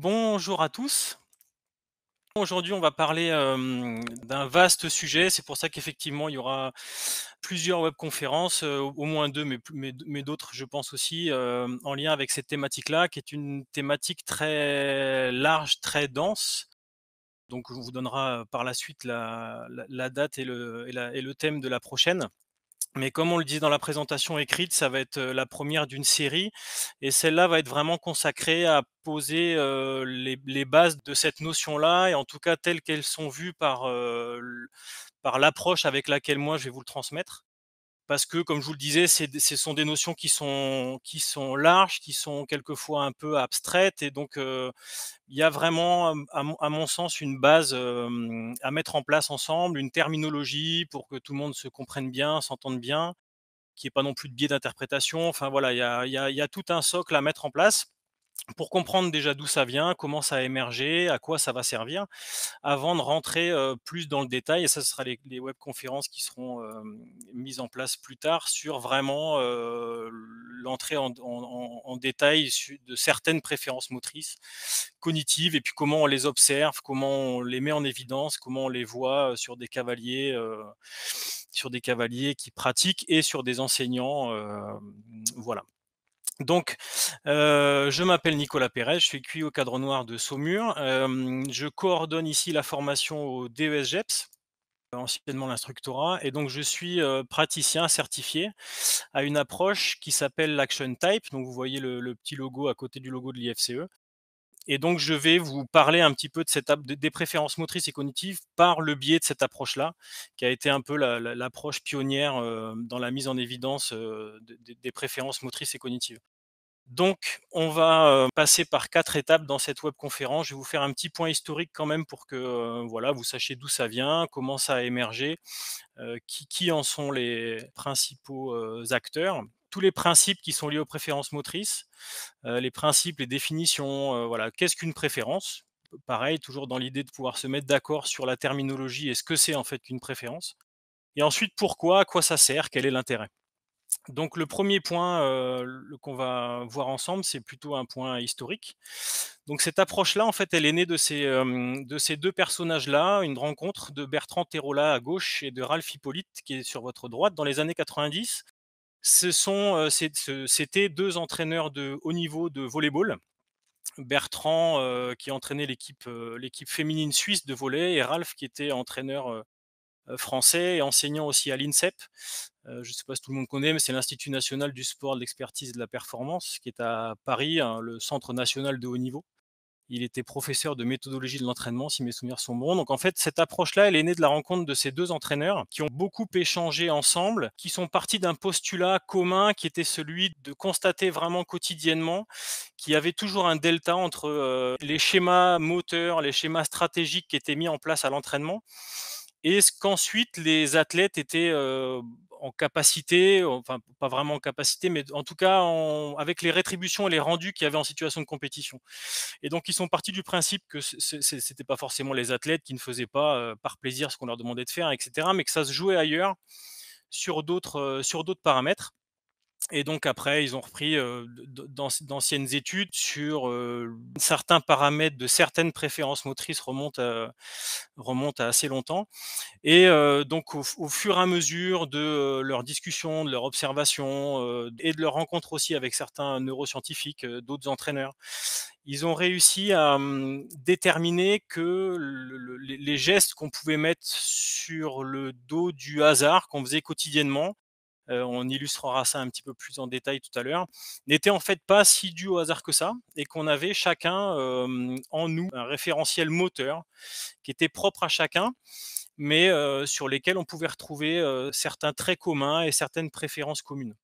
Bonjour à tous. Aujourd'hui, on va parler, d'un vaste sujet. C'est pour ça qu'effectivement, il y aura plusieurs webconférences, au moins 2, mais d'autres, je pense aussi, en lien avec cette thématique-là, qui est une thématique très large, très dense. Donc on vous donnera, par la suite la date et le thème de la prochaine. Mais comme on le dit dans la présentation écrite, ça va être, la première d'une série et celle-là va être vraiment consacrée à poser, les bases de cette notion-là et en tout cas telles qu'elles sont vues par l'approche avec laquelle moi je vais vous le transmettre. Parce que comme je vous le disais, ce sont des notions qui sont larges, qui sont quelquefois un peu abstraites et donc il y a vraiment, à mon sens, une base, à mettre en place ensemble, une terminologie pour que tout le monde se comprenne bien, s'entende bien, qu'il y ait pas non plus de biais d'interprétation. Enfin voilà, il y a tout un socle à mettre en place pour comprendre déjà d'où ça vient, comment ça a émergé, à quoi ça va servir, avant de rentrer, plus dans le détail et ça, ce sera les les webconférences qui seront, mises en place plus tard sur vraiment, l'entrée en en détail de certaines préférences motrices, cognitives et puis comment on les observe, comment on les met en évidence, comment on les voit, sur des cavaliers, sur des cavaliers qui pratiquent et sur des enseignants, voilà. Donc, heu, je m'appelle Nicolas Pérez, je suis QI au Cadre Noir de Saumur. Hem, je coordonne ici la formation au DESGEPS, anciennement l'instructorat et donc je suis, praticien certifié à une approche qui s'appelle l'Action Type. Donc vous voyez le petit logo à côté du logo de l'IFCE et donc je vais vous parler un petit peu des préférences motrices et cognitives par le biais de cette approche-là, qui a été un peu la la l'approche pionnière, heu, dans la mise en évidence, de des préférences motrices et cognitives. Donc, on va, heu, passer par 4 étapes dans cette webconférence. Je vais vous faire un petit point historique quand même pour que, voilà, vous sachiez d'où ça vient, comment ça a émergé, qui en sont les principaux, acteurs. Tous les principes qui sont liés aux préférences motrices, heu, les principes, les définitions, heu, voilà. Qu'est-ce qu'une préférence? Pareil, toujours dans l'idée de pouvoir se mettre d'accord sur la terminologie et ce que c'est en fait qu'une préférence? Et ensuite, pourquoi? À quoi ça sert? Quel est l'intérêt? Donc le premier point, le qu'on va voir ensemble, c'est plutôt un point historique. Donc cette approche-là, en fait, elle est née de ces, hem, de ces 2 personnages-là, une rencontre de Bertrand Térola à gauche et de Ralph Hippolyte qui est sur votre droite dans les années 90. Ce c'étaient 2 entraîneurs de haut niveau de volley-ball. Bertrand, qui entraînait l'équipe, féminine suisse de volley et Ralph qui était entraîneur, français et enseignant aussi à l'INSEP. Je ne sais pas si tout le monde connaît, mais c'est l'Institut national du sport, de l'expertise et de la performance qui est à Paris, hein, le centre national de haut niveau. Il était professeur de méthodologie de l'entraînement, si mes souvenirs sont bons. Donc en fait, cette approche-là, elle est née de la rencontre de ces 2 entraîneurs qui ont beaucoup échangé ensemble, qui sont partis d'un postulat commun qui était celui de constater vraiment quotidiennement qu'il y avait toujours un delta entre, heu, les schémas moteurs, les schémas stratégiques qui étaient mis en place à l'entraînement et ce qu'ensuite les athlètes étaient, heu, en capacité, enfin pas vraiment en capacité, mais en tout cas en avec les rétributions et les rendus qu'il y avait en situation de compétition. Et donc ils sont partis du principe que c'était pas forcément les athlètes qui ne faisaient pas, heu, par plaisir ce qu'on leur demandait de faire et cetera, mais que ça se jouait ailleurs sur d'autres, heu, sur d'autres paramètres. Et donc après, ils ont repris, d'anc d'anciennes études sur, certains paramètres de certaines préférences motrices remontent, heu, remontent à assez longtemps. Et donc au fur et à mesure de, leurs discussions, de leurs observations, heu, et de leurs rencontres aussi avec certains neuroscientifiques, d'autres entraîneurs, ils ont réussi à, mmh, déterminer que le le les gestes qu'on pouvait mettre sur le dos du hasard, qu'on faisait quotidiennement, on illustrera ça un petit peu plus en détail tout à l'heure, n'étaient en fait pas si dus au hasard que ça et qu'on avait chacun, hem, en nous un référentiel moteur qui était propre à chacun, mais heu, sur lesquels on pouvait retrouver, certains traits communs et certaines préférences communes.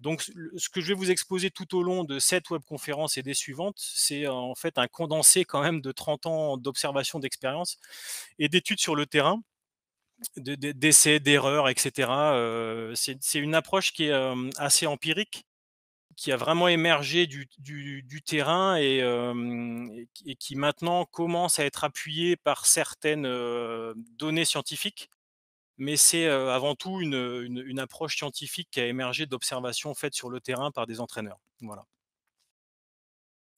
Donc ce que je vais vous exposer tout au long de cette webconférence et des suivantes, c'est en fait un condensé quand même de 30 ans d'observation, d'expérience et d'études sur le terrain, de d'e d'essais, d'erreurs et cetera, heu, c'est une approche qui est, hem, assez empirique, qui a vraiment émergé du terrain et hem, et qui maintenant commence à être appuyée par certaines, données scientifiques. Mais c'est, avant tout une une approche scientifique qui a émergé d'observations faites sur le terrain par des entraîneurs. Voilà.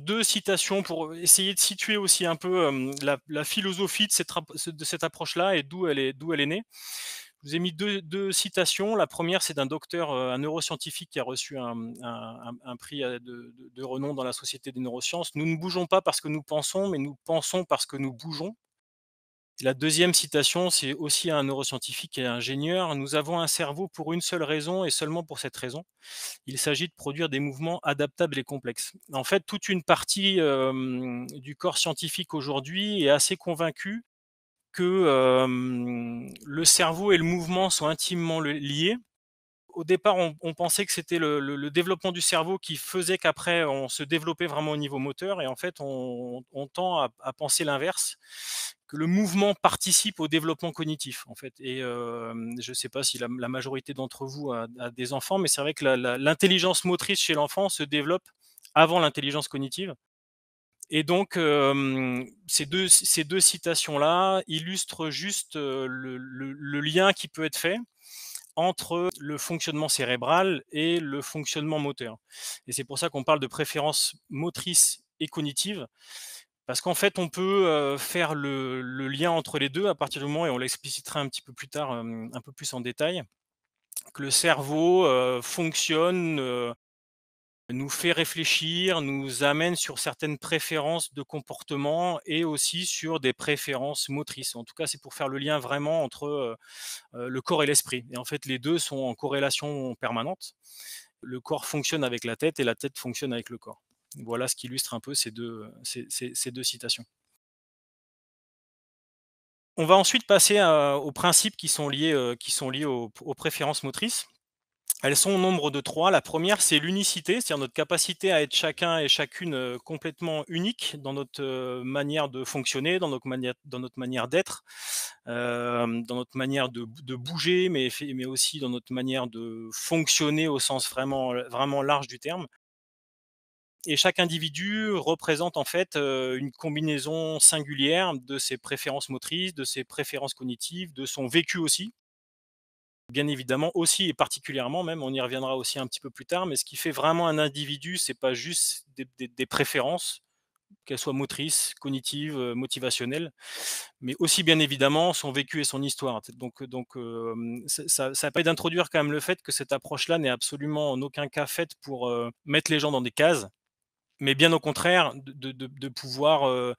2 citations pour essayer de situer aussi un peu, hem, la philosophie de cette approche-là et d'où elle est elle est née. Je vous ai mis 2- 2 citations. La 1re, c'est d'un docteur, heu, un neuroscientifique qui a reçu un, prix, de de renom dans la société des neurosciences. «Nous ne bougeons pas parce que nous pensons, mais nous pensons parce que nous bougeons». La 2e citation, c'est aussi un neuroscientifique et ingénieur: «Nous avons un cerveau pour une seule raison et seulement pour cette raison. Il s'agit de produire des mouvements adaptables et complexes». En fait, toute une partie, du corps scientifique aujourd'hui est assez convaincue que, le cerveau et le mouvement sont intimement liés. Au départ, on pensait que c'était le développement du cerveau qui faisait qu'après on se développait vraiment au niveau moteur. Et en fait on tend à penser l'inverse, que le mouvement participe au développement cognitif, en fait. Et hem, je sais pas si la majorité d'entre vous a des enfants, mais c'est vrai que l'intelligence motrice chez l'enfant se développe avant l'intelligence cognitive. Et donc hem, ces 2 c ces 2 citations-là illustrent juste, le le le lien qui peut être fait entre le fonctionnement cérébral et le fonctionnement moteur et c'est pour ça qu'on parle de préférence motrice et cognitive. Parce qu'en fait, on peut, heu, faire le lien entre les 2 à partir du moment et on l'explicitera un petit peu plus tard, hem, un peu plus en détail, que le cerveau, heu, fonctionne, nous fait réfléchir, nous amène sur certaines préférences de comportement et aussi sur des préférences motrices. En tout cas, c'est pour faire le lien vraiment entre, heu heu, le corps et l'esprit et en fait, les 2 sont en corrélation permanente. Le corps fonctionne avec la tête et la tête fonctionne avec le corps. Voilà ce qui illustre un peu ces 2, heu, ces 2 citations. On va ensuite passer à aux principes qui sont liés, qui sont liés aux préférences motrices. Elles sont au nombre de 3. La 1re, c'est l'unicité, c'est-à-dire notre capacité à être chacun et chacune, heu, complètement unique dans notre, heu, manière de fonctionner, dans notre manière dans notre manière d'être, hem, dans notre manière de bouger, mais aussi dans notre manière de fonctionner au sens vraiment, large du terme. Et chaque individu représente en fait, une combinaison singulière de ses préférences motrices, de ses préférences cognitives, de son vécu aussi. Bien évidemment aussi et particulièrement même, on y reviendra aussi un petit peu plus tard, mais ce qui fait vraiment un individu, c'est pas juste des préférences, qu'elles soient motrices, cognitives, heu, motivationnelles, mais aussi bien évidemment son vécu et son histoire. Donc donc hem, ça ça permet d'introduire quand même le fait que cette approche-là n'est absolument en aucun cas faite pour, heu, mettre les gens dans des cases, mais bien au contraire de pouvoir, heu,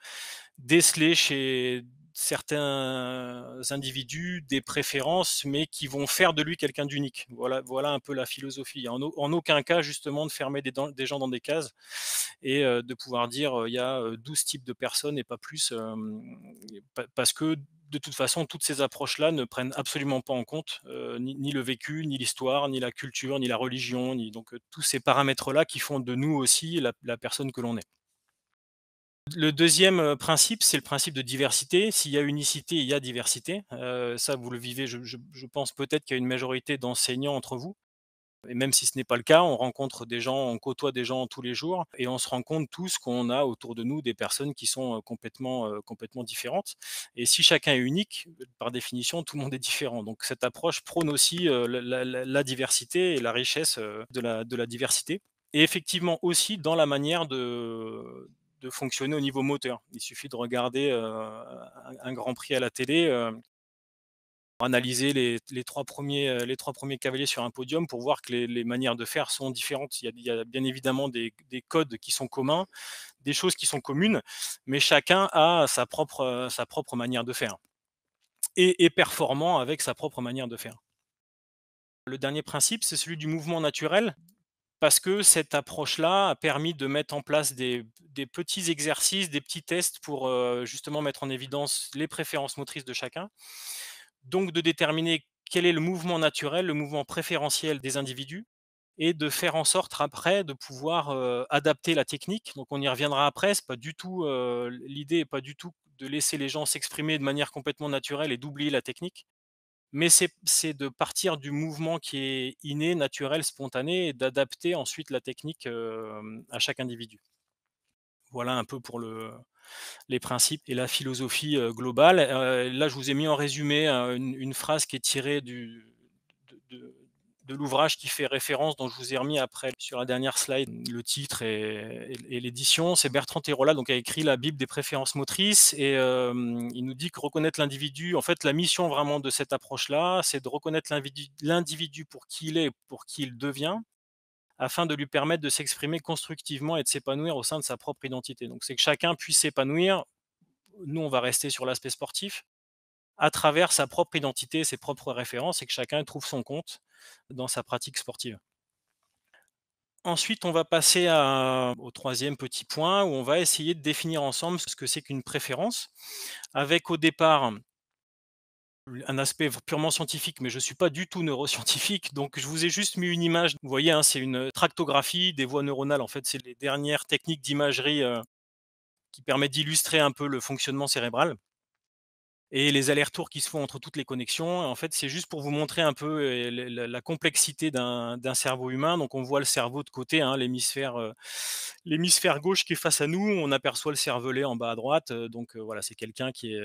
déceler chez certains individus des préférences, mais qui vont faire de lui quelqu'un d'unique. Voilà un peu la philosophie. En au en aucun cas justement de fermer des gens dans des cases et heu, de pouvoir dire, heu: «Il y a, heu, 12 types de personnes et pas plus», parce que de toute façon toutes ces approches-là ne prennent absolument pas en compte, ni le vécu, ni l'histoire, ni la culture, ni la religion, ni donc tous ces paramètres-là qui font de nous aussi la personne que l'on est. Le 2e, heu, principe, c'est le principe de diversité. S'il y a unicité, il y a diversité. Heu, ça vous le vivez, je pense peut-être qu'il y a une majorité d'enseignants entre vous et même si ce n'est pas le cas, on rencontre des gens, on côtoie des gens tous les jours et on se rend compte tous qu'on a autour de nous des personnes qui sont, heu, complètement, complètement différentes et si chacun est unique, par définition, tout le monde est différent. Donc cette approche prône aussi, la diversité et la richesse, de la diversité et effectivement aussi dans la manière de de fonctionner au niveau moteur. Il suffit de regarder, heu, un grand prix à la télé, heu analyser les 3 premiers, heu, les 3 premiers cavaliers sur un podium pour voir que les manières de faire sont différentes. Il y a bien évidemment des des codes qui sont communs, des choses qui sont communes, mais chacun a sa propre, sa propre manière de faire et est performant avec sa propre manière de faire. Le dernier principe, c'est celui du mouvement naturel parce que cette approche-là a permis de mettre en place des petits exercices, des petits tests pour, heu, justement mettre en évidence les préférences motrices de chacun. Donc de déterminer quel est le mouvement naturel, le mouvement préférentiel des individus et de faire en sorte après de pouvoir, heu, adapter la technique. Donc on y reviendra après, pas du tout, heu, l'idée est pas du tout de laisser les gens s'exprimer de manière complètement naturelle et d'oublier la technique, mais c'est de partir du mouvement qui est inné, naturel, spontané et d'adapter ensuite la technique, à chaque individu. Voilà un peu pour le les principes et la philosophie, globale. Là, je vous ai mis en résumé, une phrase qui est tirée du de de l'ouvrage qui fait référence, dont je vous ai remis après sur la dernière slide le titre et, l'édition. C'est Bertrand Terola, donc a écrit la Bible des préférences motrices et euh, il nous dit que reconnaître l'individu, en fait, la mission vraiment de cette approche-là, c'est de reconnaître l'individu pour qui il est, pour qui il devient, afin de lui permettre de s'exprimer constructivement et de s'épanouir au sein de sa propre identité. Donc c'est que chacun puisse s'épanouir. Nous, on va rester sur l'aspect sportif à travers sa propre identité, ses propres références et que chacun trouve son compte dans sa pratique sportive. Ensuite, on va passer au troisième petit point où on va essayer de définir ensemble ce que c'est qu'une préférence, avec au départ un aspect purement scientifique, mais je ne suis pas du tout neuroscientifique, donc je vous ai juste mis une image. Vous voyez, hein, c'est une tractographie des voies neuronales. En fait, c'est les dernières techniques d'imagerie euh, qui permettent d'illustrer un peu le fonctionnement cérébral et les allers-retours qui se font entre toutes les connexions. En fait, c'est juste pour vous montrer un peu euh, la, complexité d'un cerveau humain. Donc, on voit le cerveau de côté, hein, l'hémisphère euh, l'hémisphère gauche qui est face à nous. On aperçoit le cervelet en bas à droite. Donc, voilà, c'est quelqu'un qui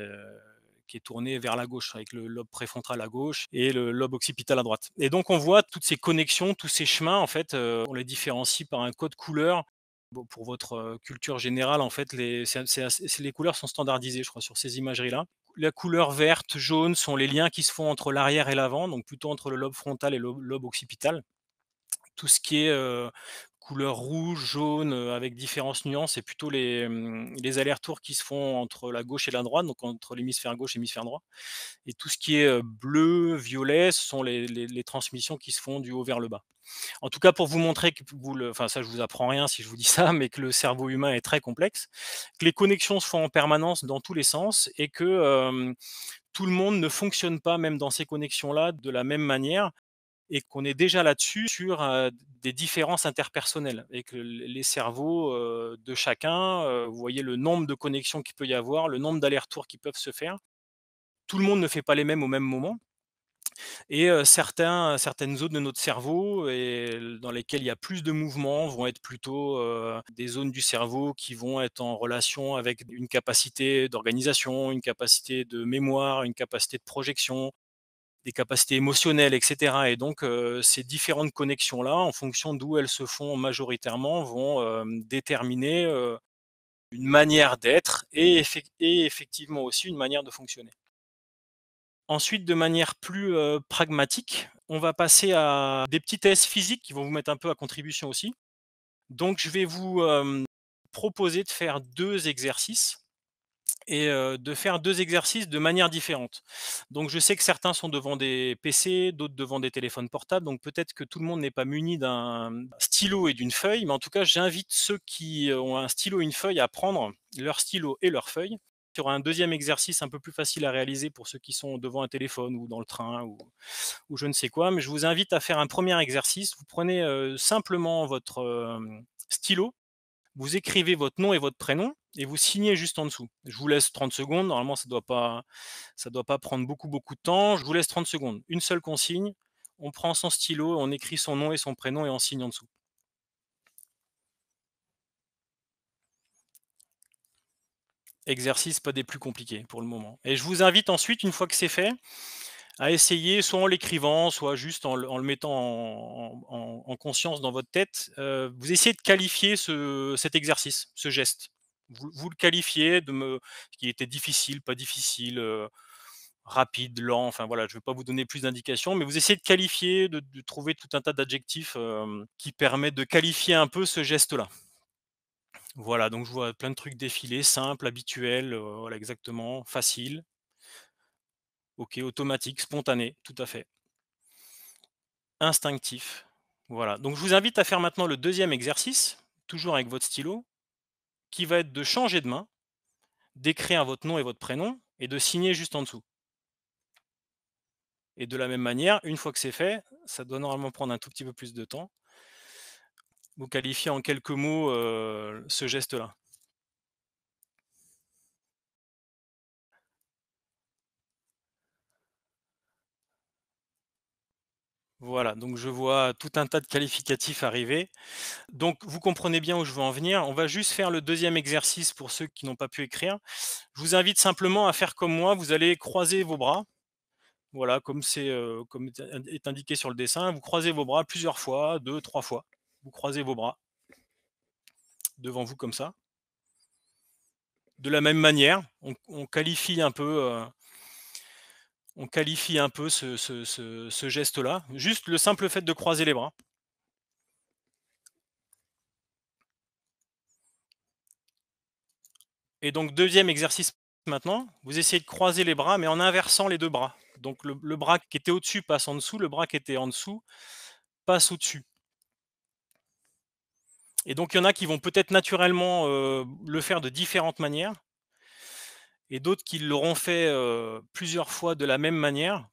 est tourné vers la gauche, avec le lobe préfrontal à gauche et le lobe occipital à droite. Et donc on voit toutes ces connexions, tous ces chemins, en fait, euh, on les différencie par un code couleur. pour votre euh, culture générale, en fait, les, les couleurs sont standardisées, je crois, sur ces imageries-là. La couleur verte, jaune sont les liens qui se font entre l'arrière et l'avant, donc plutôt entre le lobe frontal et le lobe occipital. Tout ce qui est euh, couleur rouge, jaune, avec différentes nuances, c'est plutôt les, mmh, les allers-retours qui se font entre la gauche et la droite, donc entre l'hémisphère gauche et l'hémisphère droit. Et tout ce qui est bleu, violet, ce sont les, transmissions qui se font du haut vers le bas. En tout cas, pour vous montrer que vous le, enfin ça je vous apprends rien si je vous dis ça, mais que le cerveau humain est très complexe, que les connexions se font en permanence dans tous les sens et que tout le monde ne fonctionne pas même dans ces connexions-là de la même manière et qu'on est déjà là-dessus sur des différences interpersonnelles et que les cerveaux de chacun, vous voyez le nombre de connexions qu'il peut y avoir, le nombre d'allers-retours qui peuvent se faire. Tout le monde ne fait pas les mêmes au même moment. Et certains, certaines zones de notre cerveau et dans lesquelles il y a plus de mouvements vont être plutôt des zones du cerveau qui vont être en relation avec une capacité d'organisation, une capacité de mémoire, une capacité de projection, des capacités émotionnelles, etc. Et donc, ces différentes connexions-là, en fonction d'où elles se font majoritairement, vont déterminer une manière d'être et, effectivement aussi une manière de fonctionner. Ensuite, de manière plus pragmatique, on va passer à des petits tests physiques qui vont vous mettre un peu à contribution aussi. Donc, je vais vous proposer de faire deux exercices et de faire deux exercices de manière différente. Donc je sais que certains sont devant des PC, d'autres devant des téléphones portables, donc peut-être que tout le monde n'est pas muni d'un stylo et d'une feuille, mais en tout cas j'invite ceux qui ont un stylo et une feuille à prendre leur stylo et leur feuille. Il y aura un deuxième exercice un peu plus facile à réaliser pour ceux qui sont devant un téléphone ou dans le train ou, ou je ne sais quoi, mais je vous invite à faire un premier exercice. Vous prenez simplement votre stylo, vous écrivez votre nom et votre prénom, et vous signez juste en dessous. Je vous laisse 30 secondes. Normalement, ça ne doit, pas, prendre beaucoup, beaucoup de temps. Je vous laisse 30 secondes. Une seule consigne. On prend son stylo, on écrit son nom et son prénom et on signe en dessous. Exercice pas des plus compliqués pour le moment. Et je vous invite ensuite, une fois que c'est fait, à essayer, soit en l'écrivant, soit juste en, le mettant en, conscience dans votre tête, euh, vous essayez de qualifier cet exercice, ce geste vous, le qualifiez de me, qui était difficile, pas difficile, rapide, lent, enfin voilà, je ne vais pas vous donner plus d'indications, mais vous essayez de qualifier, de, trouver tout un tas d'adjectifs qui permettent de qualifier un peu ce geste-là. Voilà, donc je vois plein de trucs défiler, simple, habituel, voilà exactement, facile. Ok, automatique, spontané, tout à fait. Instinctif. Voilà, donc je vous invite à faire maintenant le deuxième exercice, toujours avec votre stylo qui va être de changer de main, d'écrire votre nom et votre prénom et de signer juste en dessous. Et de la même manière, une fois que c'est fait, ça doit normalement prendre un tout petit peu plus de temps, vous qualifiez en quelques mots euh, ce geste-là. Voilà, donc je vois tout un tas de qualificatifs arriver. Donc vous comprenez bien où je veux en venir. On va juste faire le deuxième exercice pour ceux qui n'ont pas pu écrire. Je vous invite simplement à faire comme moi. Vous allez croiser vos bras. Voilà, comme c'est, heu, comme est in est indiqué sur le dessin, vous croisez vos bras plusieurs fois, 2-3 fois. Vous croisez vos bras devant vous comme ça. De la même manière, on qualifie un peu, heu on qualifie un peu ce geste-là, juste le simple fait de croiser les bras. Et donc 2e exercice maintenant, vous essayez de croiser les bras, mais en inversant les 2 bras. Donc le bras qui était au-dessus passe en dessous, le bras qui était en dessous passe au-dessus. Et donc il y en a qui vont peut-être naturellement, heu, le faire de différentes manières et d'autres qui l'auront fait, plusieurs fois de la même manière.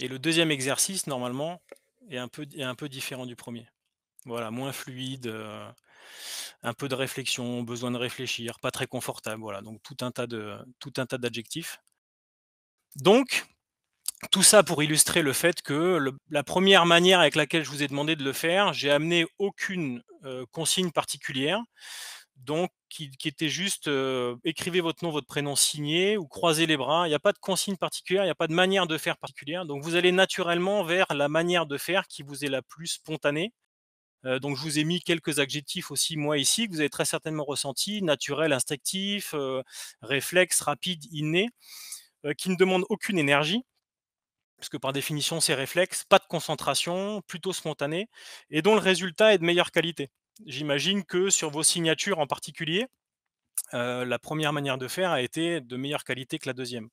Et le 2e exercice normalement est un peu est un peu différent du 1er. Voilà, moins fluide, un peu de réflexion, besoin de réfléchir, pas très confortable, voilà, donc tout un tas de tout un tas d'adjectifs. Donc, tout ça pour illustrer le fait que la 1re manière avec laquelle je vous ai demandé de le faire, j'ai amené aucune, consigne particulière, donc qui était juste, écrivez votre nom, votre prénom signé ou croisez les bras. Il y a pas de consigne particulière, il y a pas de manière de faire particulière, donc vous allez naturellement vers la manière de faire qui vous est la plus spontanée. Donc je vous ai mis quelques adjectifs aussi moi ici, que vous avez très certainement ressentis, naturel, instinctif, réflexe, rapide, inné, qui ne demandent aucune énergie puisque par définition c'est réflexe, pas de concentration, plutôt spontané et dont le résultat est de meilleure qualité. J'imagine que sur vos signatures en particulier, heu, la 1re manière de faire a été de meilleure qualité que la 2e.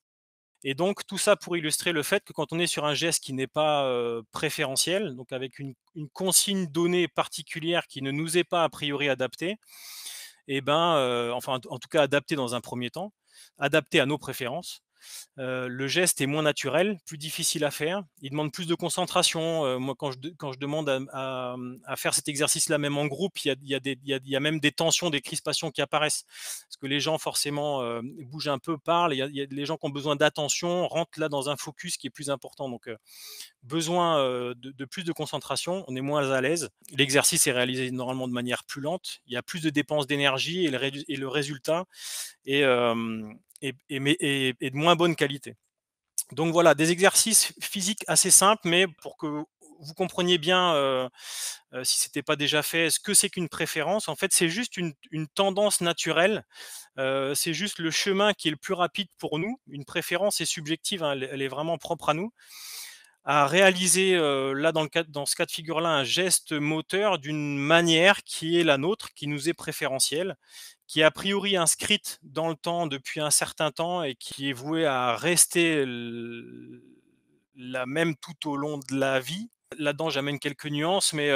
Et donc tout ça pour illustrer le fait que quand on est sur un geste qui n'est pas, heu, préférentiel, donc avec une consigne donnée particulière qui ne nous est pas a priori adaptée et ben, heu, enfin en tout cas adaptée dans un 1er temps, adaptée à nos préférences, le geste est moins naturel, plus difficile à faire. Il demande plus de concentration, moi quand je demande mmh, à faire cet exercice-là, même en groupe, il y a même des tensions, des crispations qui apparaissent. Parce que les gens forcément, bougent un peu, parlent, il y a les gens qui ont besoin d'attention, rentrent là dans un focus qui est plus important, donc besoin, de plus de concentration, on est moins à l'aise. L'exercice est réalisé normalement de manière plus lente, il y a plus de dépenses d'énergie et et le résultat est, est de moins bonne qualité. Donc voilà, des exercices physiques assez simples, mais pour que vous compreniez bien, heu heu, si c'était pas déjà fait, ce que c'est qu'une préférence? En fait, c'est juste une tendance naturelle, heu, c'est juste le chemin qui est le plus rapide pour nous. Une préférence est subjective, hein, elle est vraiment propre à nous, à réaliser, là dans ce cas de figure-là, un geste moteur d'une manière qui est la nôtre, qui nous est préférentielle, qui est a priori inscrite dans le temps depuis un certain temps et qui est vouée à rester la même tout au long de la vie. Là-dedans, j'amène quelques nuances, mais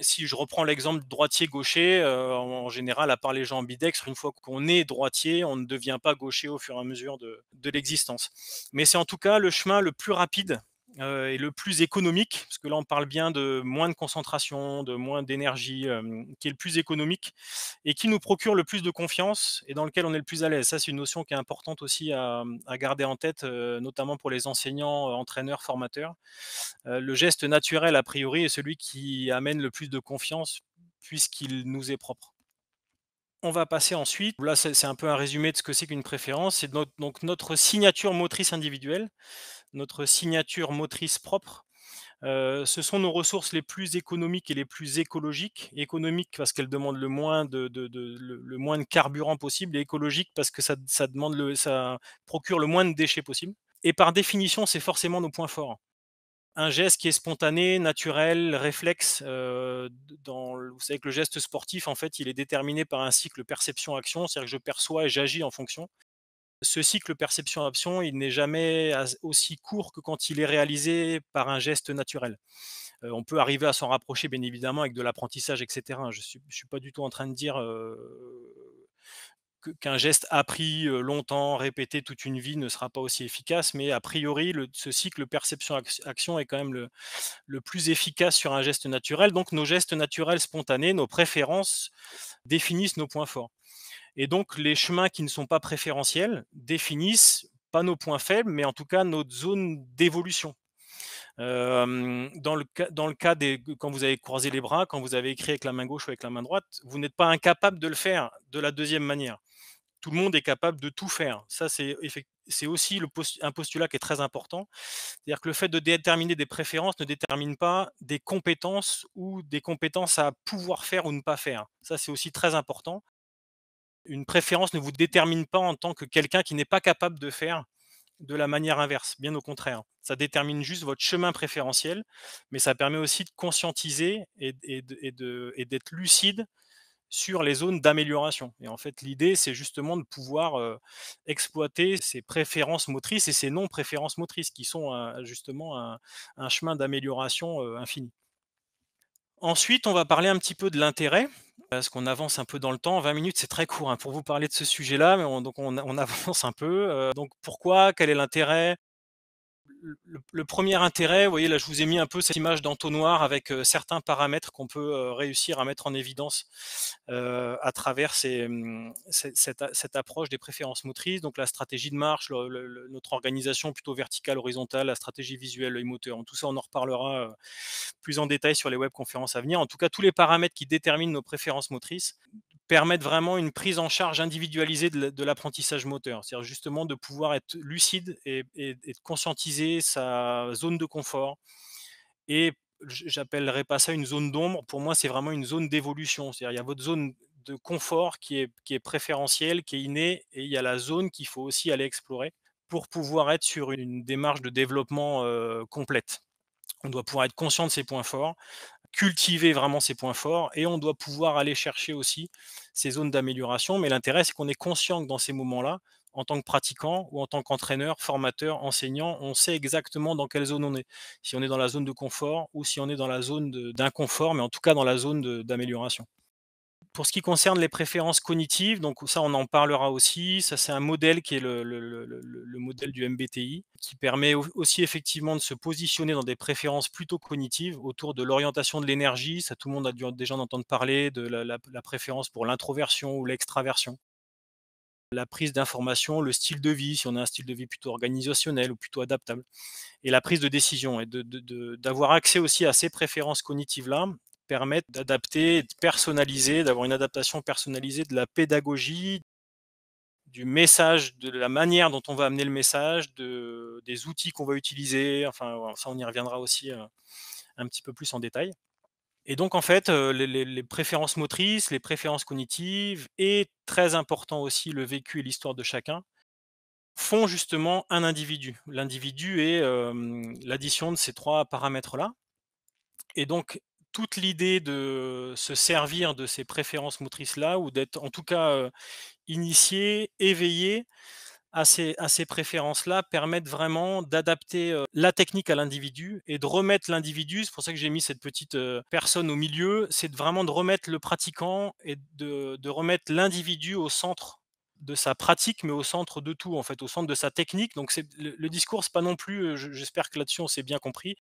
si je reprends l'exemple droitier-gaucher, en général, à part les gens ambidextres, une fois qu'on est droitier, on ne devient pas gaucher au fur et à mesure de l'existence. Mais c'est en tout cas le chemin le plus rapide, et le plus économique, parce que là on parle bien de moins de concentration, de moins d'énergie, hem, qui est le plus économique et qui nous procure le plus de confiance et dans lequel on est le plus à l'aise. Ça, c'est une notion qui est importante aussi à, garder en tête, heu, notamment pour les enseignants, entraîneurs, formateurs. Le geste naturel a priori est celui qui amène le plus de confiance puisqu'il nous est propre. On va passer ensuite là c'est un peu un résumé de ce que c'est qu'une préférence, c'est donc notre signature motrice individuelle, notre signature motrice propre. Heu, ce sont nos ressources les plus économiques et les plus écologiques. Économiques parce qu'elles demandent le moins de le moins de carburant possible et écologiques parce que ça ça demande le ça procure le moins de déchets possible et par définition, c'est forcément nos points forts. Un geste qui est spontané, naturel, réflexe, l vous savez que le geste sportif, en fait, il est déterminé par un cycle perception-action, c'est-à-dire que je perçois et j'agis en fonction. Ce cycle perception-action, il n'est jamais aussi court que quand il est réalisé par un geste naturel. On peut arriver à s'en rapprocher bien évidemment avec de l'apprentissage et cetera, hein. Je je suis pas du tout en train de dire, qu'un geste appris, longtemps, répété toute une vie ne sera pas aussi efficace, mais a priori ce cycle perception-ac action est quand même le plus efficace sur un geste naturel. Donc nos gestes naturels spontanés, nos préférences définissent nos points forts et donc les chemins qui ne sont pas préférentiels définissent pas nos points faibles, mais en tout cas notre zone d'évolution. Hem, dans le cas dans cas des quand vous avez croisé les bras, quand vous avez écrit avec la main gauche ou avec la main droite, vous n'êtes pas incapable de le faire de la 2e manière. tout le monde est capable de tout faire. Ça, c'est aussi le un postulat qui est très important. C'est-à-dire que le fait de déterminer des préférences ne détermine pas des compétences ou des compétences à pouvoir faire ou ne pas faire. Ça, c'est aussi très important. Une préférence ne vous détermine pas en tant que quelqu'un qui n'est pas capable de faire de la manière inverse, bien au contraire. Ça détermine juste votre chemin préférentiel, mais ça permet aussi de conscientiser et d'être lucide sur les zones d'amélioration et en fait, l'idée, c'est justement de pouvoir, heu, exploiter ses préférences motrices et ses non préférences motrices qui sont un justement un chemin d'amélioration, heu, infini. Ensuite, on va parler un petit peu de l'intérêt, parce qu'on avance un peu dans le temps. 20 minutes, c'est très court, hein, pour vous parler de ce sujet-là, mais on avance un peu, heu, donc pourquoi? Quel est l'intérêt? Le 1 intérêt, vous voyez, là, je vous ai mis un peu cette image d'entonnoir avec, heu, certains paramètres qu'on peut, heu, réussir à mettre en évidence, heu, à travers mmh, cette approche des préférences motrices, donc la stratégie de marche, notre organisation plutôt verticale, horizontale, la stratégie visuelle, l'œil moteur. Tout ça, on en reparlera, plus en détail sur les webconférences à venir. En tout cas, tous les paramètres qui déterminent nos préférences motrices permettent vraiment une prise en charge individualisée de l'a de l'apprentissage moteur. C'est-à-dire justement de pouvoir être lucide et de conscientiser sa zone de confort et j'appellerais pas ça une zone d'ombre. Pour moi, c'est vraiment une zone d'évolution. C'est-à-dire, il y a votre zone de confort qui est préférentielle, qui est innée et il y a la zone qu'il faut aussi aller explorer pour pouvoir être sur une démarche de développement, heu, complète. On doit pouvoir être conscient de ses points forts, cultiver vraiment ses points forts et on doit pouvoir aller chercher aussi ces zones d'amélioration. Mais l'intérêt, c'est qu'on est conscient que dans ces moments-là, en tant que pratiquant ou en tant qu'entraîneur, formateur, enseignant, on sait exactement dans quelle zone on est. Si on est dans la zone de confort ou si on est dans la zone d'inconfort, mais en tout cas dans la zone d'amélioration. Pour ce qui concerne les préférences cognitives, donc ça, on en parlera aussi. Ça, c'est un modèle qui est le le le le le le modèle du MBTI, qui permet au aussi effectivement de se positionner dans des préférences plutôt cognitives autour de l'orientation de l'énergie. Ça, tout le monde a déjà en entendre parler de la préférence pour l'introversion ou l'extraversion. La prise d'information, le style de vie, si on a un style de vie plutôt organisationnel ou plutôt adaptable et la prise de décision et d'avoir accès aussi à ces préférences cognitives-là, permettent d'adapter, de personnaliser, d'avoir une adaptation personnalisée de la pédagogie du message, de la manière dont on va amener le message, de des outils qu'on va utiliser, enfin, ça, on y reviendra aussi, heu, un petit peu plus en détail. Et donc en fait, heu, les préférences motrices, les préférences cognitives et très important aussi, le vécu et l'histoire de chacun, font justement un individu. L'individu est, hem, l'addition de ces 3 paramètres-là. Et donc toute l'idée de se servir de ces préférences motrices-là ou d'être en tout cas, heu, initié, éveillé à ces préférences-là, permettent vraiment d'adapter, heu, la technique à l'individu et de remettre l'individu c'est pour ça que j'ai mis cette petite, heu, personne au milieu, c'est vraiment de remettre le pratiquant et de remettre l'individu au centre de sa pratique, mais au centre de tout, en fait, au centre de sa technique. Donc le le discours, pas non plus, j'espère que là-dessus, on s'est bien compris.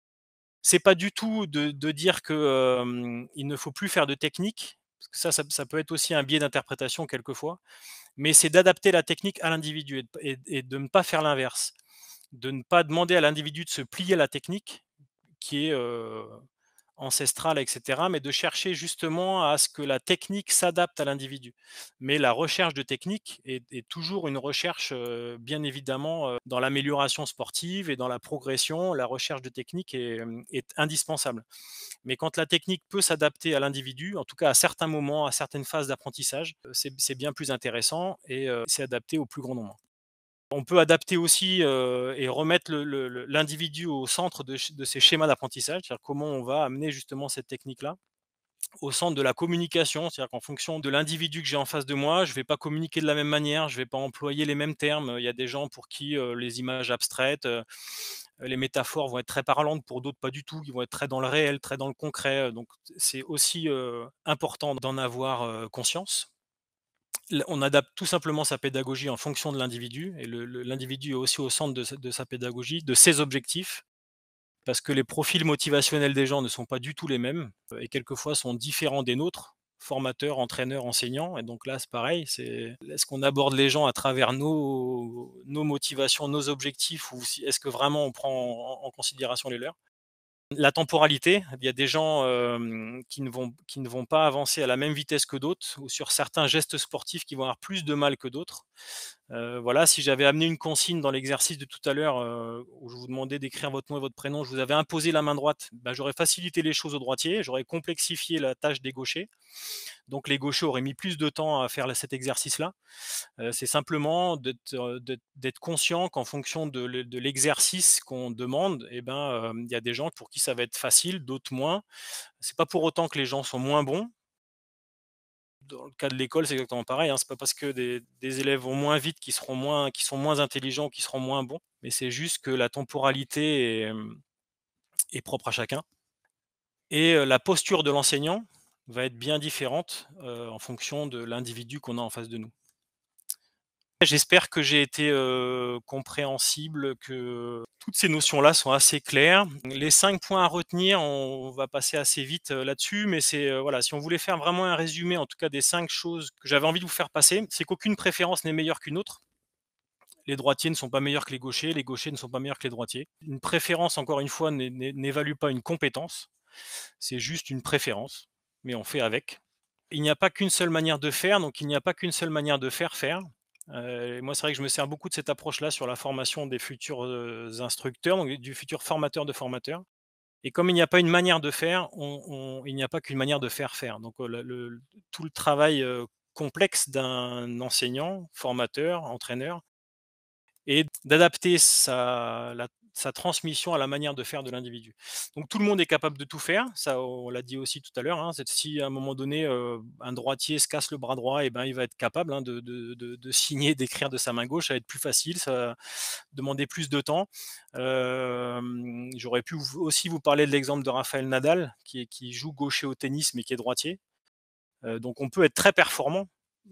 C'est pas du tout de dire que, il ne faut plus faire de technique, parce que ça ça peut être aussi un biais d'interprétation quelquefois, mais c'est d'adapter la technique à l'individu et de ne pas faire l'inverse. De ne pas demander à l'individu de se plier à la technique qui est, ancestrale et cetera, mais de chercher justement à ce que la technique s'adapte à l'individu. Mais la recherche de technique est toujours une recherche, bien évidemment, dans l'amélioration sportive et dans la progression, la recherche de technique est, indispensable. Mais quand la technique peut s'adapter à l'individu, en tout cas à certains moments, à certaines phases d'apprentissage, c'est bien plus intéressant et c'est adapté au plus grand nombre. On peut adapter aussi, heu et remettre l'individu au centre de ces schémas d'apprentissage. C'est-à-dire comment on va amener justement cette technique-là au centre de la communication. C'est-à-dire qu'en fonction de l'individu que j'ai en face de moi, je vais pas communiquer de la même manière, je vais pas employer les mêmes termes. Il y a des gens pour qui, heu, les images abstraites, heu, les métaphores vont être très parlantes, pour d'autres pas du tout, qui vont être très dans le réel, très dans le concret, donc c'est aussi, important d'en avoir, conscience. On adapte tout simplement sa pédagogie en fonction de l'individu et l'individu est aussi au centre de sa pédagogie, de ses objectifs. Parce que les profils motivationnels des gens ne sont pas du tout les mêmes, heu et quelquefois sont différents des nôtres, formateurs, entraîneurs, enseignants et donc là, c'est pareil, c'est est-ce qu'on aborde les gens à travers nos motivations, nos objectifs ou est-ce que vraiment on prend en en considération les leurs? La temporalité, il y a des gens, qui ne vont pas avancer à la même vitesse que d'autres ou sur certains gestes sportifs qui vont avoir plus de mal que d'autres. Heu, voilà, si j'avais amené une consigne dans l'exercice de tout à l'heure, heu, où je vous demandais d'écrire votre nom et votre prénom, je vous avais imposé la main droite, bah, j'aurais facilité les choses aux droitiers, j'aurais complexifié la tâche des gauchers. Donc les gauchers auraient mis plus de temps à faire cet exercice-là. Heu, c'est simplement d'être, conscient qu'en fonction de l'e de l'exercice qu'on demande et ben, hem, il y a des gens pour qui ça va être facile, d'autres moins. C'est pas pour autant que les gens sont moins bons. Dans le cas de l'école, c'est exactement pareil, hein. C'est pas parce que des élèves vont moins vite qu'ils seront moins qu'ils sont moins intelligents, qu'ils seront moins bons, mais c'est juste que la temporalité est, propre à chacun et la posture de l'enseignant va être bien différente, en fonction de l'individu qu'on a en face de nous. J'espère que j'ai été, compréhensible, que toutes ces notions-là sont assez claires. Les 5 points à retenir, on va passer assez vite, là-dessus, mais c'est, voilà, si on voulait faire vraiment un résumé, en tout cas des 5 choses que j'avais envie de vous faire passer, c'est qu'aucune préférence n'est meilleure qu'une autre. Les droitiers ne sont pas meilleurs que les gauchers, les gauchers ne sont pas meilleurs que les droitiers. Une préférence, encore une fois, n'évalue pas une compétence, c'est juste une préférence, mais on fait avec. Il n'y a pas qu'une seule manière de faire, donc il n'y a pas qu'une seule manière de faire faire. Et moi, c'est vrai que je me sers beaucoup de cette approche-là sur la formation des futurs, heu, instructeurs, donc du futur formateur de formateurs. Et comme il n'y a pas une manière de faire, il n'y a pas qu'une manière de faire faire. Donc, le tout le travail, complexe d'un enseignant, formateur, entraîneur et d'adapter la sa transmission à la manière de faire de l'individu. Donc tout le monde est capable de tout faire, ça on l'a dit aussi tout à l'heure, hein, si à un moment donné, heu, un droitier se casse le bras droit et ben, il va être capable, hein, de de de signer, d'écrire de sa main gauche, ça va être plus facile, ça va demander plus de temps. J'aurais pu aussi vous parler de l'exemple de Rafael Nadal qui qui joue gaucher au tennis, mais qui est droitier. Donc on peut être très performant,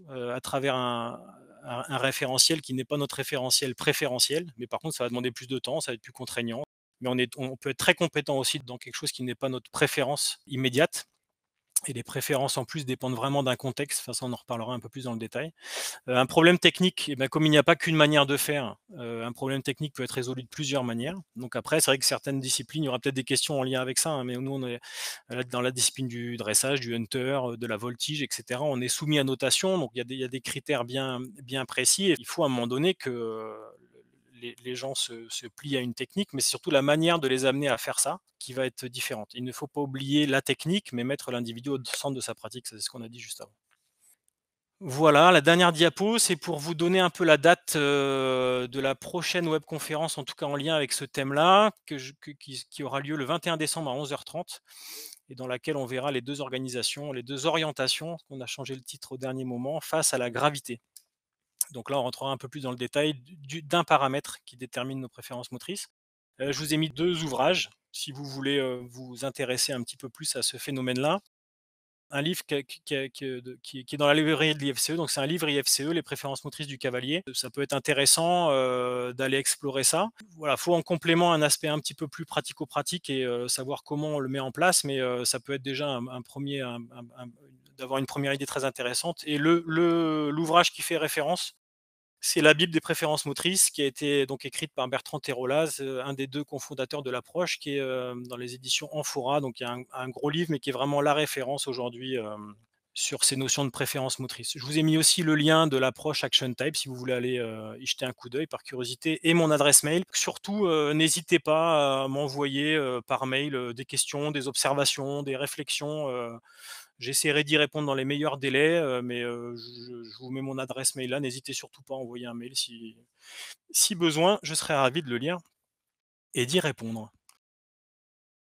à travers un un référentiel qui n'est pas notre référentiel préférentiel, mais par contre ça va demander plus de temps, ça va être plus contraignant. Mais on peut être très compétent aussi dans quelque chose qui n'est pas notre préférence immédiate et les préférences en plus dépendent vraiment d'un contexte, enfin ça on en reparlera un peu plus dans le détail. Heu, un problème technique et bah, comme il n'y a pas qu'une manière de faire, heu, un problème technique peut être résolu de plusieurs manières. Donc après, c'est vrai que certaines disciplines, il y aura peut-être des questions en lien avec ça, hein, mais nous on est, dans la discipline du dressage, du hunter, heu, de la voltige et cetera. On est soumis à notation, donc il y a des critères bien précis il faut à un moment donné que, les gens se plient à une technique, mais c'est surtout la manière de les amener à faire ça qui va être différente. Il ne faut pas oublier la technique, mais mettre l'individu au centre de sa pratique, c'est ce qu'on a dit juste avant. Voilà, la dernière diapo, c'est pour vous donner un peu la date, heu, de la prochaine webconférence, en tout cas en lien avec ce thème-là, qui qui aura lieu le 21 décembre à 11:30 et dans laquelle on verra les 2 organisations, les 2 orientations, on a changé le titre au dernier moment, face à la gravité. Donc là, on rentrera un peu plus dans le détail du d'un paramètre qui détermine nos préférences motrices. Heu, je vous ai mis 2 ouvrages, si vous voulez, heu, vous intéresser un petit peu plus à ce phénomène-là. Un livre qui est dans la librairie de l'IFCE, donc c'est un livre IFCE, Les préférences motrices du cavalier. Ça peut être intéressant, heu, d'aller explorer ça. Voilà, faut en complément un aspect un petit peu plus pratico-pratique et savoir comment on le met en place, mais ça peut être déjà un un 1er un un un d'avoir une première idée très intéressante et le le l'ouvrage qui fait référence c'est la Bible des préférences motrices qui a été donc écrite par Bertrand Terolaz, heu, un des 2 cofondateurs de l'approche qui est, hem, dans les éditions Amphora, donc il y a un gros livre, mais qui est vraiment la référence aujourd'hui, hem, sur ces notions de préférences motrices. Je vous ai mis aussi le lien de l'approche Action Type si vous voulez aller, y jeter un coup d'œil par curiosité et mon adresse mail. Surtout, n'hésitez pas à m'envoyer, par mail, des questions, des observations, des réflexions, j'essaierai d'y répondre dans les meilleurs délais, heu, mais heu, je vous mets mon adresse mail là, n'hésitez surtout pas à envoyer un mail si besoin, je serai ravi de le lire et d'y répondre.